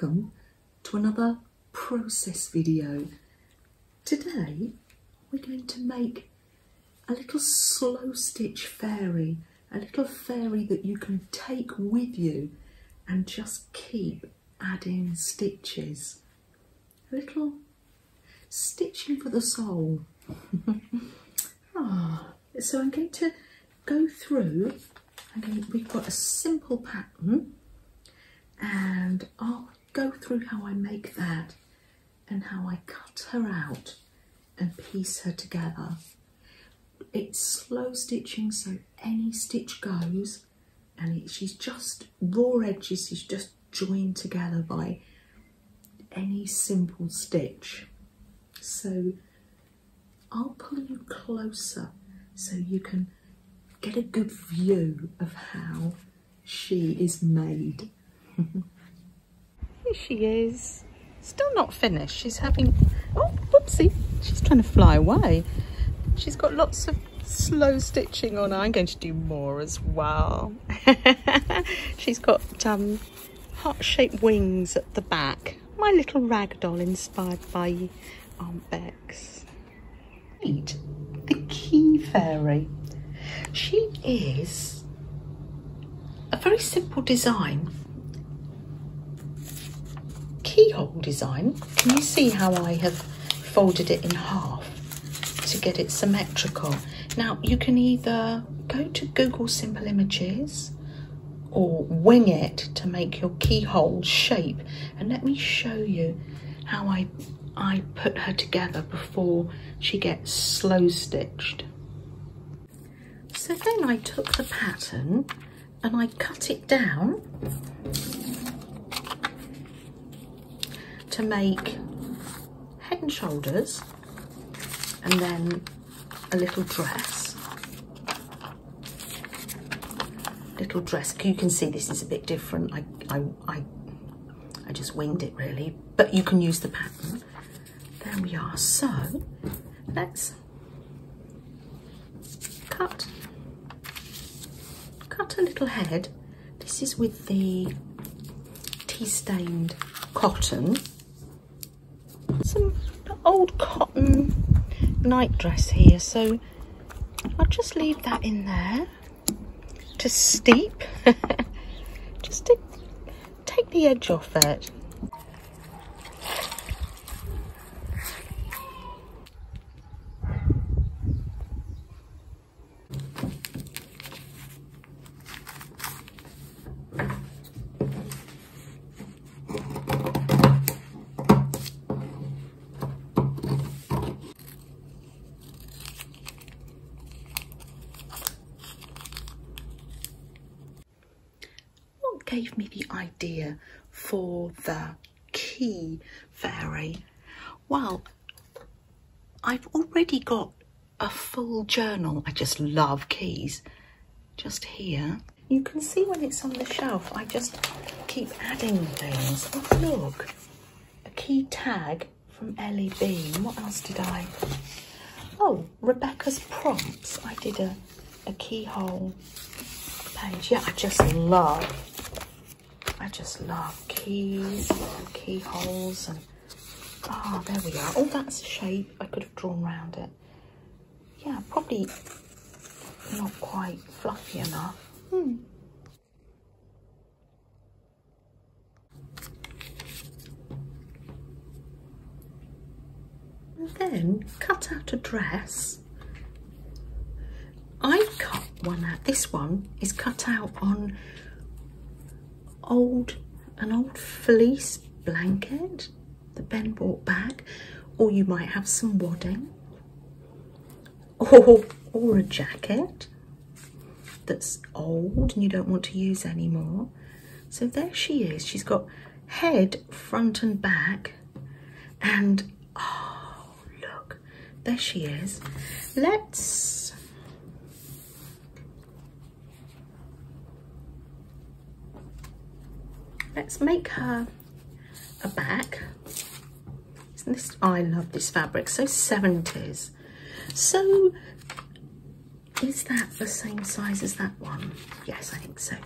welcome to another process video. Today we're going to make a little slow stitch fairy, a little fairy that you can take with you and just keep adding stitches. A little stitching for the soul. ah, so I'm going to go through, going, we've got a simple pattern and I'll go through how I make that and how I cut her out and piece her together. It's slow stitching so any stitch goes and it, she's just raw edges she's just joined together by any simple stitch. So I'll pull you closer so you can get a good view of how she is made. Here she is. Still not finished. She's having... Oh, whoopsie. She's trying to fly away. She's got lots of slow stitching on. I'm going to do more as well. She's got um, heart-shaped wings at the back. My little rag doll inspired by Aunt Bex. Meet the Key Fairy. She is a very simple design keyhole design, can you see how I have folded it in half to get it symmetrical? Now you can either go to Google Simple Images or wing it to make your keyhole shape and let me show you how I, I put her together before she gets slow stitched. So then I took the pattern and I cut it down to make head and shoulders and then a little dress. Little dress. You can see this is a bit different. I, I, I, I just winged it really, but you can use the pattern. There we are. So let's cut, cut a little head. This is with the tea stained cotton some old cotton nightdress here so I'll just leave that in there to steep. Just to take the edge off it gave me the for the key fairy? Well, I've already got a full journal. I just love keys. Just here. You can see when it's on the shelf, I just keep adding things. Oh, look. A key tag from Ellie Bean. What else did I? Oh, Rebecca's prompts. I did a, a keyhole page. Yeah, I just love I just love keys and keyholes and ah, oh, there we are. Oh, that's a shape I could have drawn around it. Yeah, probably not quite fluffy enough. Hmm. Then cut out a dress. I cut one out. This one is cut out on old an old fleece blanket that Ben brought back, or you might have some wadding, or, or a jacket that's old and you don't want to use anymore. So there she is. She's got head, front and back, and oh, look, there she is. Let's let's make her a back. Isn't This, I love this fabric, so 70s. So is that the same size as that one? Yes, I think so.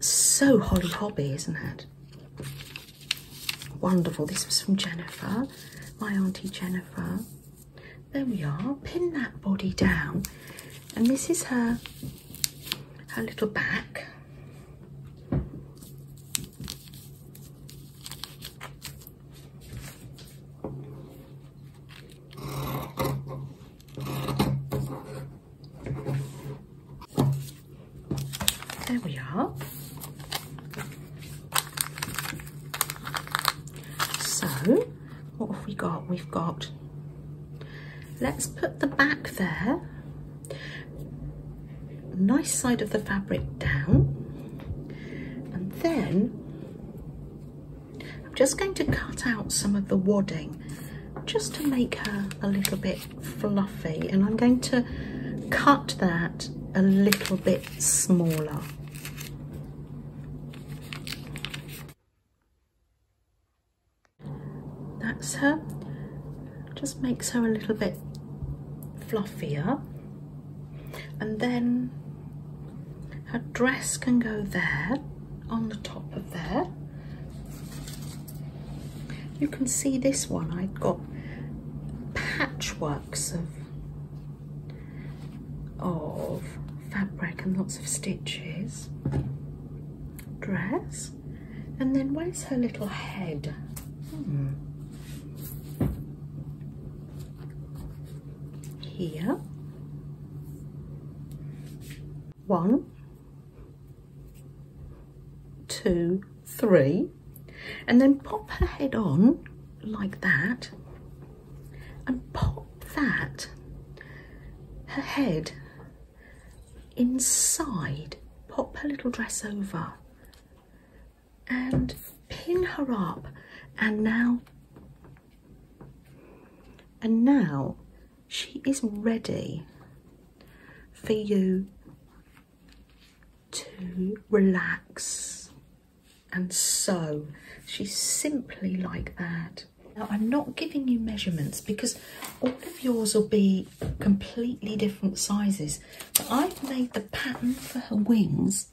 So Holly Hobbie, isn't it? wonderful. This was from Jennifer, my auntie Jennifer. There we are. Pin that body down, and this is her her little back. There we are. So, what have we got? We've got, let's put the back there, nice side of the fabric down, and then I'm just going to cut out just to make her a little bit fluffy and I'm going to cut that a little bit smaller. That's her. Just makes her a little bit fluffier. And then her dress can go there on the top of there. You can see this one, I've got patchworks of of fabric and lots of stitches. Dress. And then where's her little head? Hmm. Here. One, two, three. And then pop her head on like that and pop that, her head inside, pop her little dress over and pin her up. And now and now she is ready for you to relax and sew. She's simply like that. Now I'm not giving you measurements because all of yours will be completely different sizes. But I've made the pattern for her wings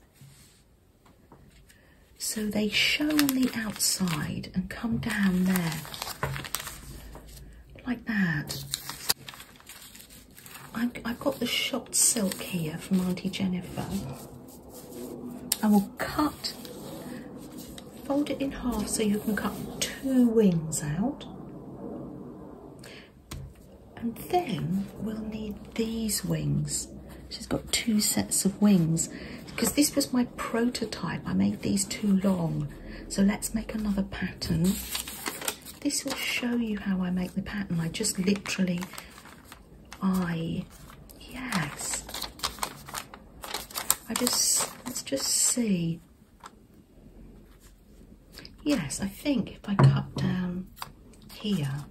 so they show on the outside and come down there like that. I've got the shot silk here from Auntie Jennifer. I will cut, fold it in half so you can cut two wings out. And then we'll need these wings. She's got two sets of wings because this was my prototype. I made these too long. So let's make another pattern. This will show you how I make the pattern. I just literally, I, yes. I just, let's just see. Yes, I think if I cut down here,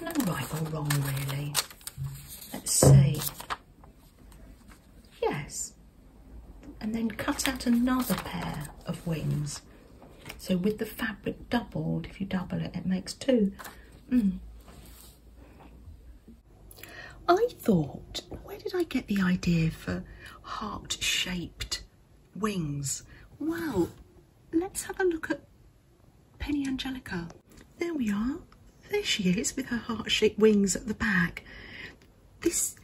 no right or wrong really. Let's see. Yes. And then cut out another pair of wings. So with the fabric doubled, if you double it, it makes two. Mm. I thought, where did I get the idea for heart-shaped wings? Well, let's have a look at Penny Angelica. There we are. There she is with her heart-shaped wings at the back. This,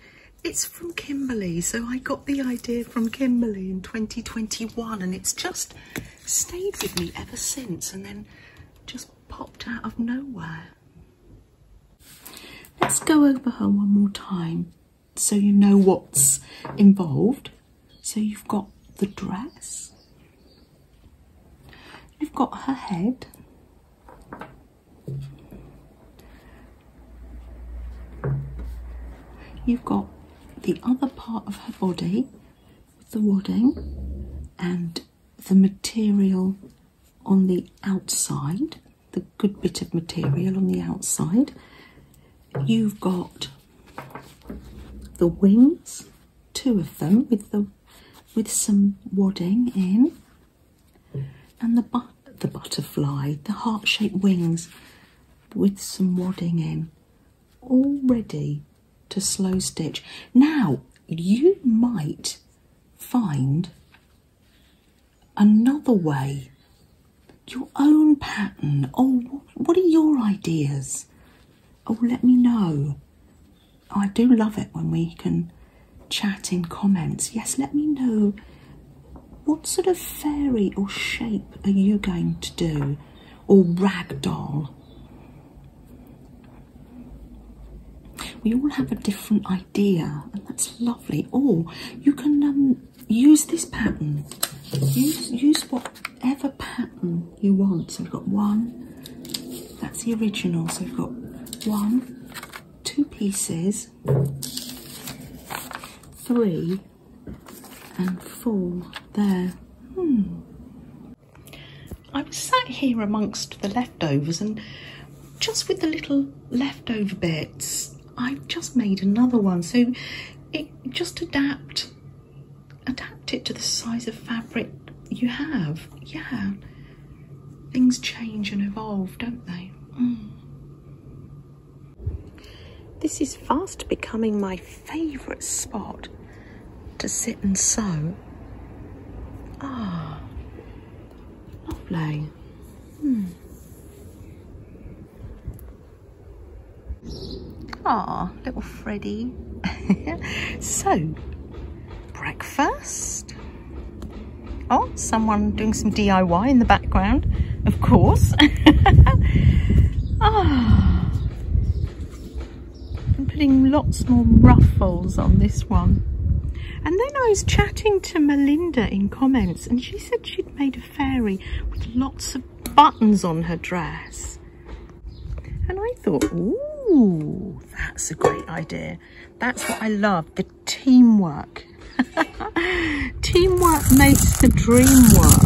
it's from Kimberley, so I got the idea from Kimberley in 2021 and it's just stayed with me ever since and then just popped out of nowhere. Let's go over her one more time so you know what's involved. So you've got the dress, you've got her head, you've got the other part of her body with the wadding and the material on the outside, the good bit of material on the outside. You've got the wings, two of them with the with some wadding in, and the but the butterfly, the heart-shaped wings with some wadding in, all ready to slow stitch. Now you might find another way, your own pattern? Oh, what are your ideas? Oh, let me know. I do love it when we can chat in comments. Yes, let me know what sort of fairy or shape are you going to do? Or ragdoll? We all have a different idea, and that's lovely. Or you can um, use this pattern. Use, use whatever pattern you want. So we've got one, that's the original. So we've got one, two pieces, three, and four there. Hmm. I was sat here amongst the leftovers and just with the little leftover bits, I've just made another one. So it just adapt adapt it to the size of fabric you have. Yeah. Things change and evolve, don't they? Mm. This is fast becoming my favourite spot to sit and sew. Ah, lovely. Hmm. Ah, little Freddie. so, breakfast. Oh, someone doing some DIY in the background, of course. ah, I'm putting lots more ruffles on this one. And then I was chatting to Melinda in comments and she said she'd made a fairy with lots of buttons on her dress. And I thought, ooh, that's a great idea. That's what I love, the teamwork. Teamwork makes the dream work.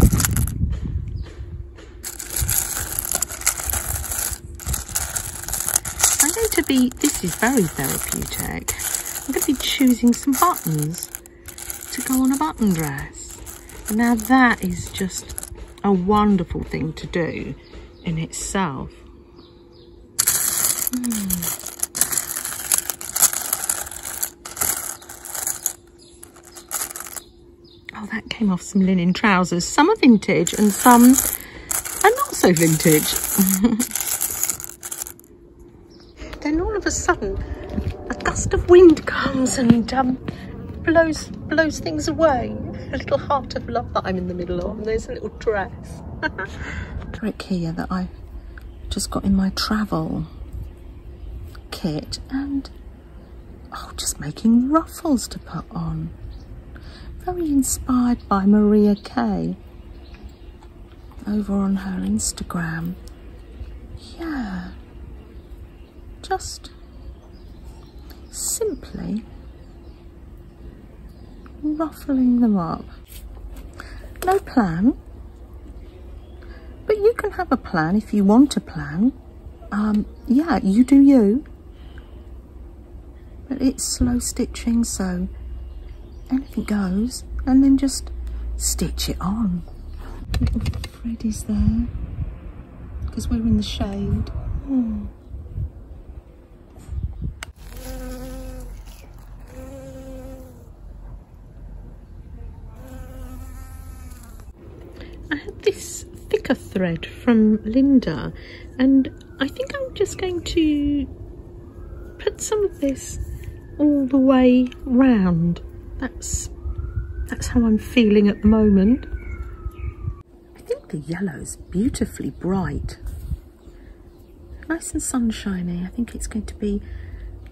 I'm going to be, this is very therapeutic. I'm going to be choosing some buttons to go on a button dress. Now that is just a wonderful thing to do in itself. Mm. Oh, that came off some linen trousers. Some are vintage and some are not so vintage. then all of a sudden, a gust of wind comes and um, blows blows things away. A little heart of love that I'm in the middle of, and there's a little dress. Trick here that I just got in my travel kit, and oh, just making ruffles to put on very inspired by Maria Kay over on her Instagram. Yeah, just simply ruffling them up. No plan, but you can have a plan if you want a plan. Um, yeah, you do you. But it's slow stitching, so anything goes and then just stitch it on. Little Freddie's there because we're in the shade. Oh. I had this thicker thread from Linda and I think I'm just going to put some of this all the way round that's that's how I'm feeling at the moment. I think the yellow's beautifully bright. Nice and sunshiny. I think it's going to be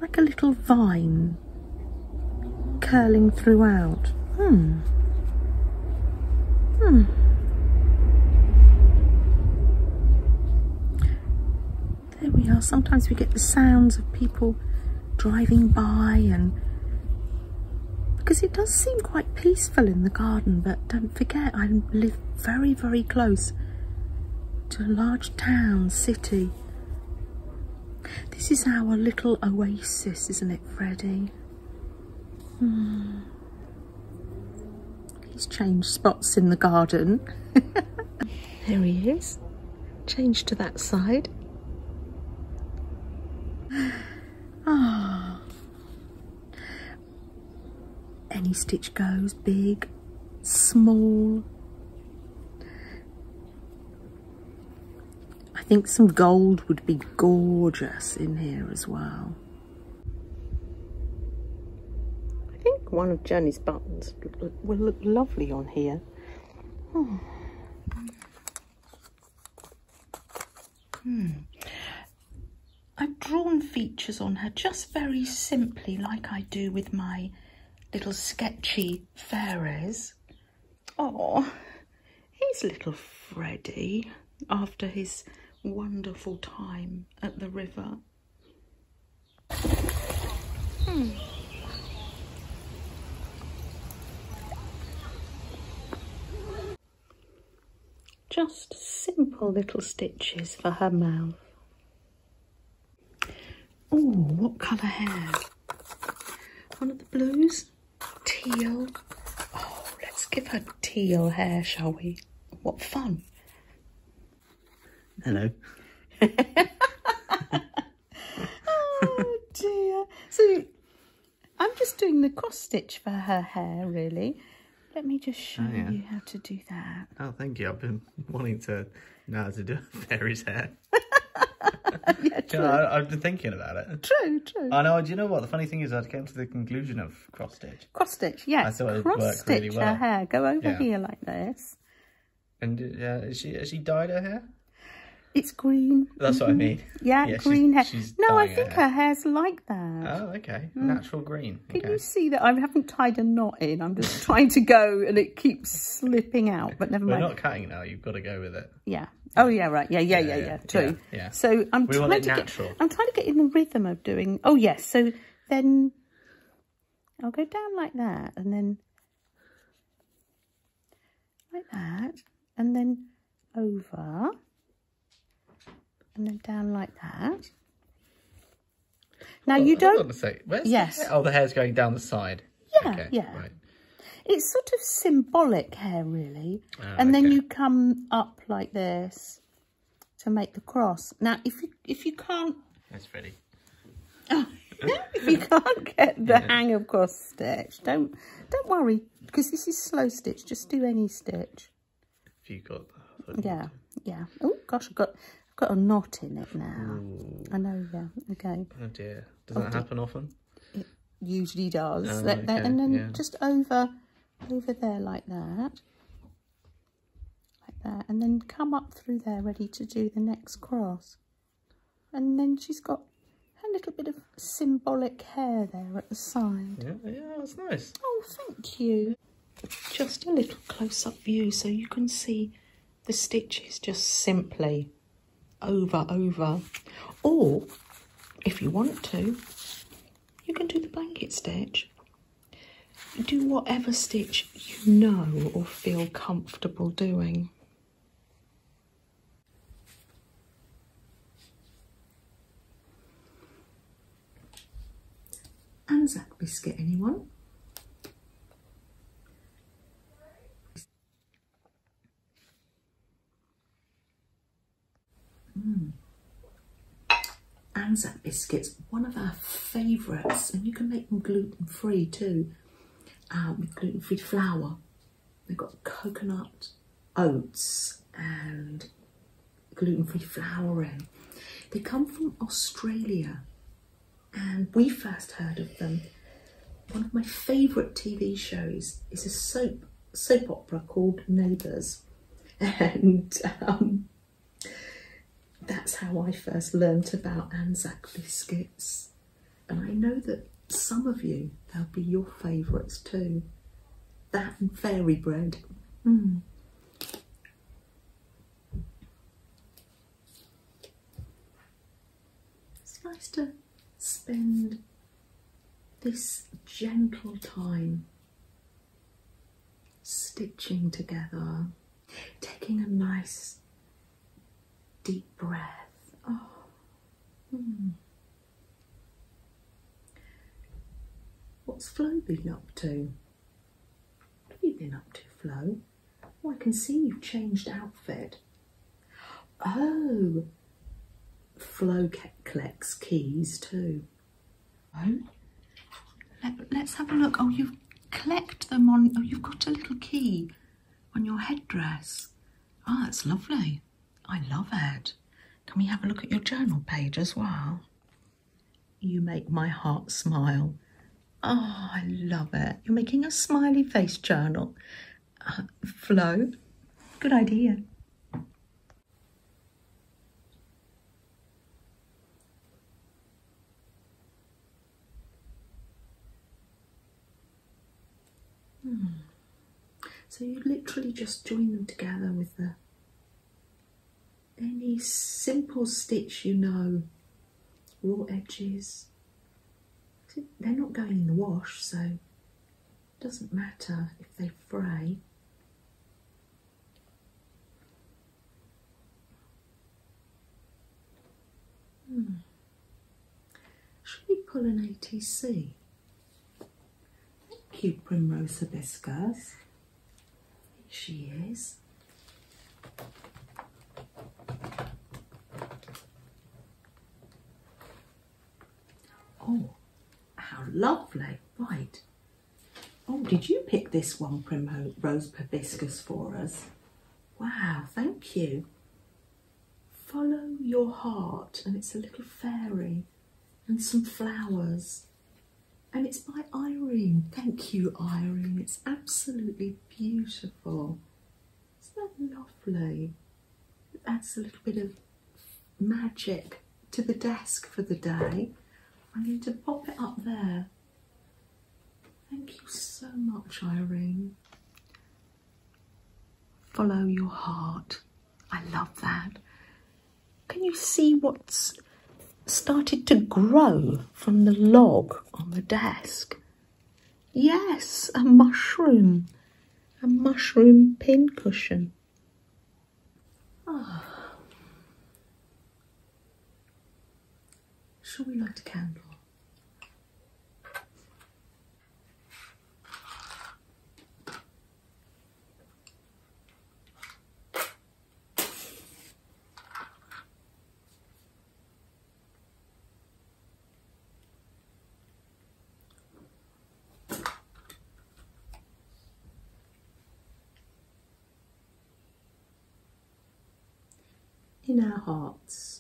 like a little vine curling throughout. Hmm. Hmm. Sometimes we get the sounds of people driving by and because it does seem quite peaceful in the garden but don't forget I live very very close to a large town, city. This is our little oasis, isn't it, Freddie? Hmm. He's changed spots in the garden. there he is. Changed to that side. Ah. Any stitch goes, big, small. I think some gold would be gorgeous in here as well. I think one of Jenny's buttons will look lovely on here. Hmm. Hmm. I've drawn features on her just very simply like I do with my little sketchy fairies. Oh, he's little Freddy after his wonderful time at the river. Hmm. Just simple little stitches for her mouth. Oh, what colour hair? One of the blues? Teal? Oh, let's give her teal hair, shall we? What fun. Hello. oh dear. So I'm just doing the cross stitch for her hair, really. Let me just show oh, yeah. you how to do that. Oh, thank you. I've been wanting to know how to do a fairy's hair. yeah, true. You know, I, have been thinking about it. True, true. I know. Do you know what? The funny thing is, I came to the conclusion of cross stitch. Cross stitch, yes. I thought it cross worked stitch really well. her hair. Go over yeah. here like this. And uh, is she has she dyed her hair? It's green. That's mm -hmm. what I mm-hmm. mean. Yeah, yeah green she's, hair. She's no, I think her, her, hair's like that. Oh, okay. Mm. Natural green. Can okay. you see that? I haven't tied a knot in. I'm just trying to go and it keeps slipping out, but never mind. We're not cutting now. You've got to go with it. Yeah. Oh, yeah, right. Yeah, yeah, yeah, yeah. yeah. True. Yeah, yeah. So I'm we trying to natural. get. I'm trying to get in the rhythm of doing. Oh, yes. So then I'll go down like that and then like that and then over and then down like that. Now you don't. Where's yes. The oh, the hair's going down the side. Yeah, okay, yeah. Right. It's sort of symbolic hair, really. Oh, and then you come up like this to make the cross. Now, if you if you can't. That's ready. Oh, if you can't get the yeah. hang of cross stitch, don't don't worry because this is slow stitch. Just do any stitch. If you got. Yeah, yeah. Oh gosh, I've got got a knot in it now. Ooh. I know, yeah. Okay. Oh dear. Does oh, that happen often? It usually does. Oh, okay. and then yeah. just over over there like that. Like that. And then come up through there ready to do the next cross. And then she's got a little bit of symbolic hair there at the side. Yeah, yeah, that's nice. Oh, thank you. Just a little close-up view so you can see the stitches just simply over, over. Or, if you want to, you can do the blanket stitch. Do whatever stitch you know or feel comfortable doing. Anzac biscuit, anyone? Mm. Anzac biscuits, one of our favourites, and you can make them gluten-free too, uh, with gluten-free flour. They've got coconut, oats, and gluten-free flour in. They come from Australia, and we first heard of them. One of my favourite TV shows is a soap soap opera called Neighbours, and um, that's how I first learnt about Anzac biscuits. And I know that some of you, they'll be your favourites too. That and fairy bread. Mm. It's nice to spend this gentle time stitching together, taking a nice deep breath. Oh. Hmm. What's Flo been up to? What have you been up to, Flo? Oh, I can see you've changed outfit. Oh, Flo collects keys too. Oh, Let, let's have a look. Oh, you've collect them on, oh, you've got a little key on your headdress. Oh, that's lovely. I love it. Can we have a look at your journal page as well? You make my heart smile. Oh, I love it. You're making a smiley face journal. Uh, Flo, good idea. Hmm. So you literally just join them together with the any simple stitch you know, raw edges. They're not going in the wash, so it doesn't matter if they fray. Hmm. Should we pull an ATC? Thank you, Primrose Hibiscus. She is. Oh, how lovely. Right. Oh, did you pick this one, Primrose Hibiscus, for us? Wow, thank you. Follow your heart, and it's a little fairy and some flowers. And it's by Irene. Thank you, Irene. It's absolutely beautiful. Isn't that lovely? It adds a little bit of magic to the desk for the day. I'm going to pop it up there. Thank you so much, Irene. Follow your heart. I love that. Can you see what's started to grow from the log on the desk? Yes, a mushroom. A mushroom pincushion. Ah. Shall we light a candle? in our hearts.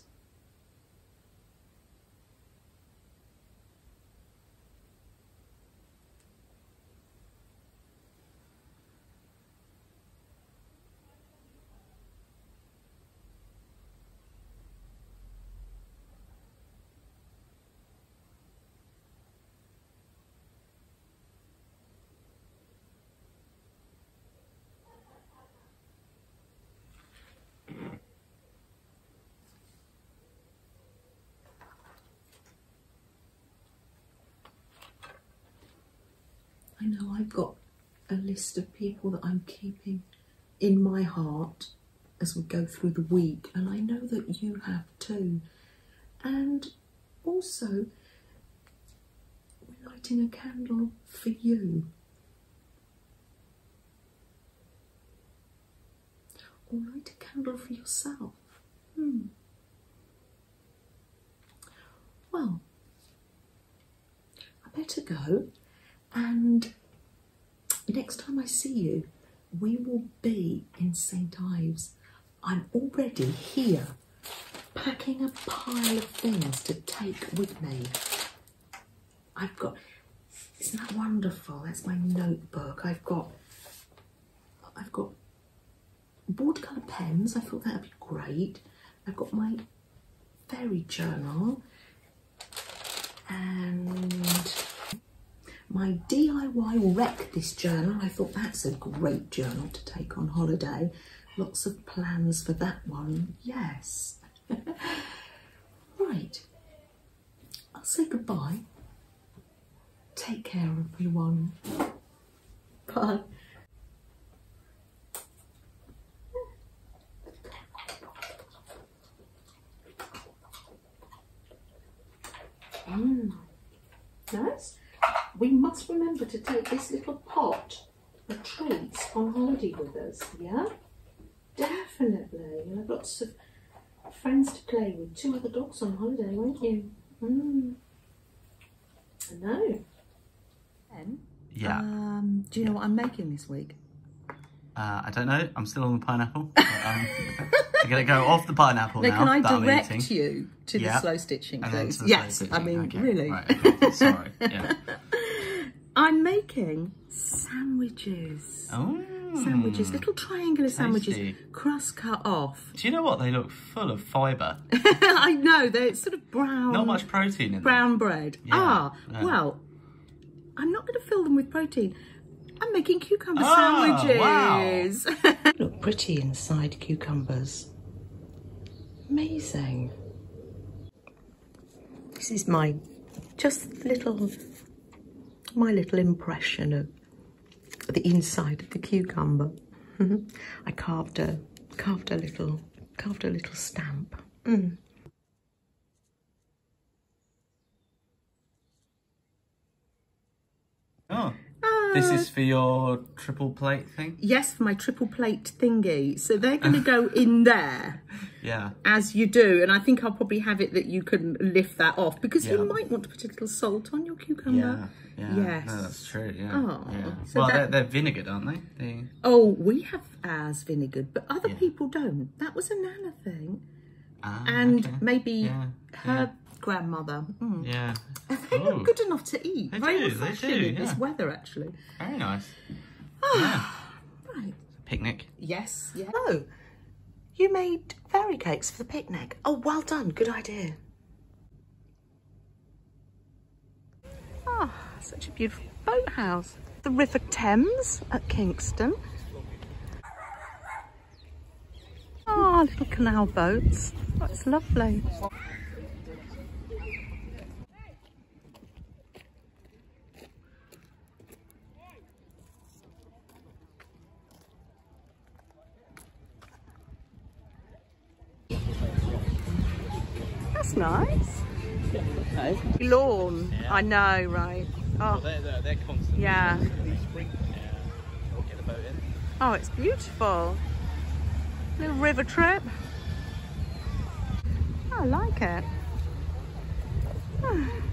I know I've got a list of people that I'm keeping in my heart as we go through the week, and I know that you have too. And also, we're lighting a candle for you. Or light a candle for yourself. Hmm. Well, I better go and next time I see you, we will be in St. Ives. I'm already here packing a pile of things to take with me. I've got, isn't that wonderful? That's my notebook. I've got, I've got watercolour pens. I thought that would be great. I've got my fairy journal and my DIY wreck this journal. I thought that's a great journal to take on holiday. Lots of plans for that one. Yes. right. I'll say goodbye. Take care, everyone. Bye. Mmm. Nice we must remember to take this little pot of treats on holiday with us, yeah? Definitely. You'll have lots of friends to play with. Two other dogs on holiday, won't you? Mm. I know. Yeah. Um, do you know what I'm making this week? Uh, I don't know. I'm still on the pineapple. But, um, I'm going to go off the pineapple Now, now. can I that I'm direct you to Yeah. the slow stitching, And please? to the Yes, slow I mean, Okay, really. Right, okay. Sorry. Yeah. I'm making sandwiches. Oh. Sandwiches, little triangular sandwiches, Tasty. crust cut off. Do you know what? They look full of fibre. I know, they're sort of brown. Not much protein in them. brown bread. Yeah, ah, well, I'm not going to fill them with protein. I'm making cucumber Ah, sandwiches. Look pretty inside cucumbers. Amazing. This is my just little, my little impression of the inside of the cucumber. I carved a carved a little carved a little stamp. Mm. Oh. This is for your triple plate thing? Yes, for my triple plate thingy. So they're going to go in there Yeah. as you do. And I think I'll probably have it that you can lift that off because Yeah. you might want to put a little salt on your cucumber. Yeah. Yeah. Yes. No, that's true. Yeah. Oh, yeah. so well, that- they're, they're vinegared, aren't they? they... Oh, we have as vinegared, but other Yeah. people don't. That was a Nana thing. Ah, And okay. maybe her grandmother. Mm. Yeah. They look good enough to eat. They Very do, they refreshing do, in this weather, actually. Very nice. yeah. Right. Picnic. Yes. Yeah. Oh, you made fairy cakes for the picnic. Oh, well done. Good idea. Ah, such a beautiful boathouse. The River Thames at Kingston. Ah, little canal boats. That's lovely. nice. Yeah, Lawn. Yeah. I know, right. Oh, well, they're, they're, they're constantly. Yeah. Oh, it's beautiful. Little river trip. Oh, I like it. Oh.